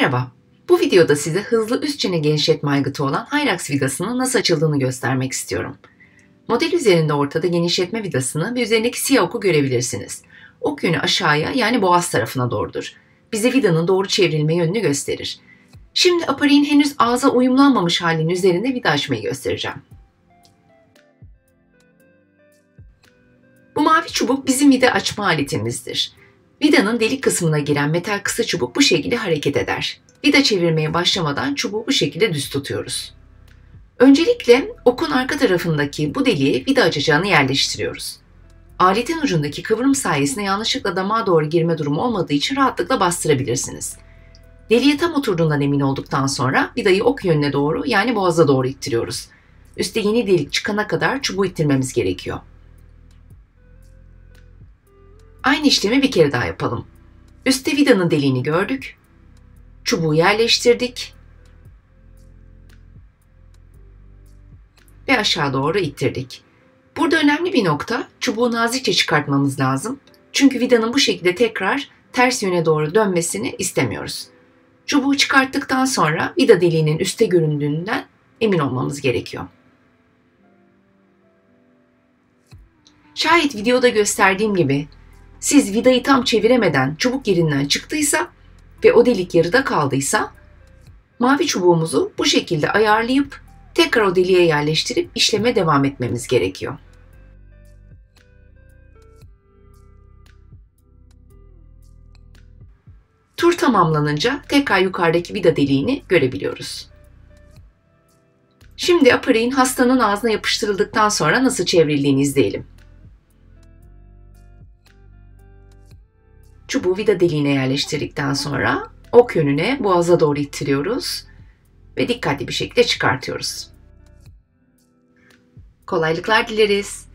Merhaba, bu videoda size hızlı üst çene genişletme aygıtı olan Hyrax vidasının nasıl açıldığını göstermek istiyorum. Model üzerinde ortada genişletme vidasını ve üzerindeki siyah oku görebilirsiniz. Ok yönü aşağıya yani boğaz tarafına doğrudur. Bize vidanın doğru çevrilme yönünü gösterir. Şimdi apareyin henüz ağza uyumlanmamış halinin üzerinde vida açmayı göstereceğim. Bu mavi çubuk bizim vida açma aletimizdir. Vidanın delik kısmına giren metal kısa çubuk bu şekilde hareket eder. Vida çevirmeye başlamadan çubuğu bu şekilde düz tutuyoruz. Öncelikle okun arka tarafındaki bu deliğe vida açacağını yerleştiriyoruz. Aletin ucundaki kıvrım sayesinde yanlışlıkla damağa doğru girme durumu olmadığı için rahatlıkla bastırabilirsiniz. Deliğe tam oturduğundan emin olduktan sonra vidayı ok yönüne doğru yani boğaza doğru ittiriyoruz. Üste yeni delik çıkana kadar çubuğu ittirmemiz gerekiyor. Aynı işlemi bir kere daha yapalım. Üste vidanın deliğini gördük. Çubuğu yerleştirdik. Ve aşağı doğru ittirdik. Burada önemli bir nokta çubuğu nazikçe çıkartmamız lazım. Çünkü vidanın bu şekilde tekrar ters yöne doğru dönmesini istemiyoruz. Çubuğu çıkarttıktan sonra vida deliğinin üste göründüğünden emin olmamız gerekiyor. Şayet videoda gösterdiğim gibi siz vidayı tam çeviremeden çubuk yerinden çıktıysa ve o delik yarıda kaldıysa mavi çubuğumuzu bu şekilde ayarlayıp tekrar o deliğe yerleştirip işleme devam etmemiz gerekiyor. Tur tamamlanınca tekrar yukarıdaki vida deliğini görebiliyoruz. Şimdi apareyin hastanın ağzına yapıştırıldıktan sonra nasıl çevrildiğini izleyelim. Çubuğu vida deliğine yerleştirdikten sonra ok yönüne boğaza doğru ittiriyoruz ve dikkatli bir şekilde çıkartıyoruz. Kolaylıklar dileriz.